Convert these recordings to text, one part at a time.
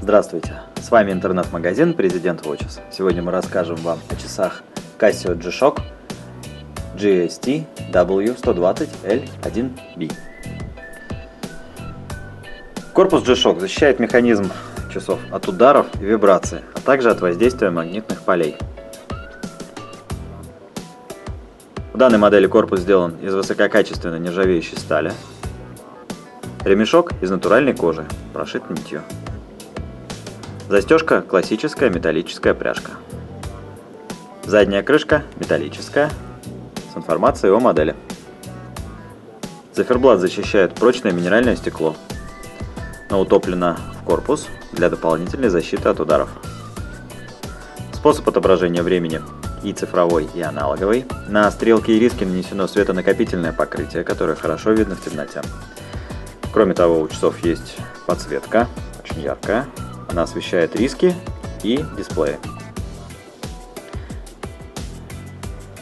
Здравствуйте, с вами интернет-магазин Президент Watches. Сегодня мы расскажем вам о часах Casio G-Shock GST W120L1B. Корпус G-Shock защищает механизм часов от ударов и вибраций, а также от воздействия магнитных полей. В данной модели корпус сделан из высококачественной нержавеющей стали. Ремешок из натуральной кожи, прошит нитью. Застежка классическая металлическая пряжка. Задняя крышка металлическая с информацией о модели. Циферблат защищает прочное минеральное стекло, но утоплено в корпус для дополнительной защиты от ударов. Способ отображения времени и цифровой, и аналоговый. На стрелке и риски нанесено светонакопительное покрытие, которое хорошо видно в темноте. Кроме того, у часов есть подсветка, очень яркая. Она освещает риски и дисплеи.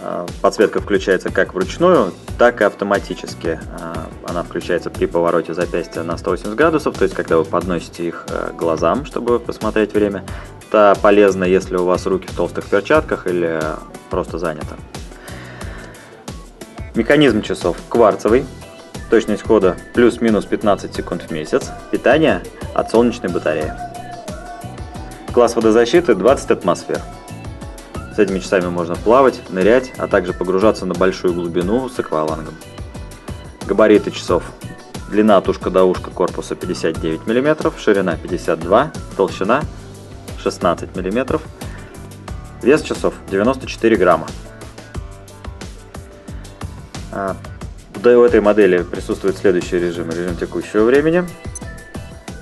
А, подсветка включается как вручную, так и автоматически. А, она включается при повороте запястья на 180 градусов, то есть когда вы подносите их э, глазам, чтобы посмотреть время. Это полезно, если у вас руки в толстых перчатках или просто заняты. Механизм часов кварцевый, точность хода плюс-минус 15 секунд в месяц, питание от солнечной батареи. Класс водозащиты 20 атмосфер. С этими часами можно плавать, нырять, а также погружаться на большую глубину с аквалангом. Габариты часов. Длина от ушка до ушка корпуса 59 мм, ширина 52 толщина 16 мм. Вес часов 94 грамма. Да, у этой модели присутствует следующий режим, режим текущего времени.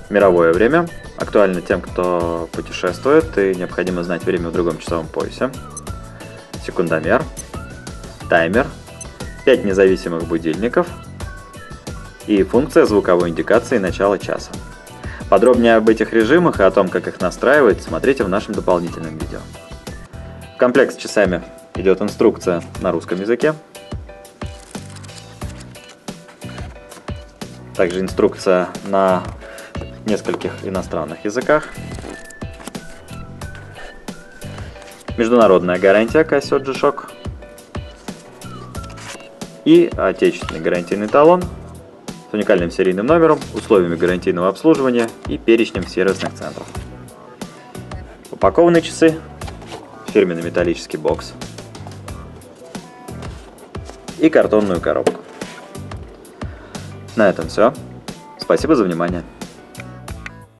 Мировое время, актуально тем, кто путешествует и необходимо знать время в другом часовом поясе. Секундомер, таймер, 5 независимых будильников и функция звуковой индикации начала часа. Подробнее об этих режимах и о том, как их настраивать, смотрите в нашем дополнительном видео. В комплект с часами идет инструкция на русском языке. Также инструкция на нескольких иностранных языках. Международная гарантия Casio G-Shock. И отечественный гарантийный талон уникальным серийным номером, условиями гарантийного обслуживания и перечнем сервисных центров. Упакованные часы, фирменный металлический бокс и картонную коробку. На этом все. Спасибо за внимание.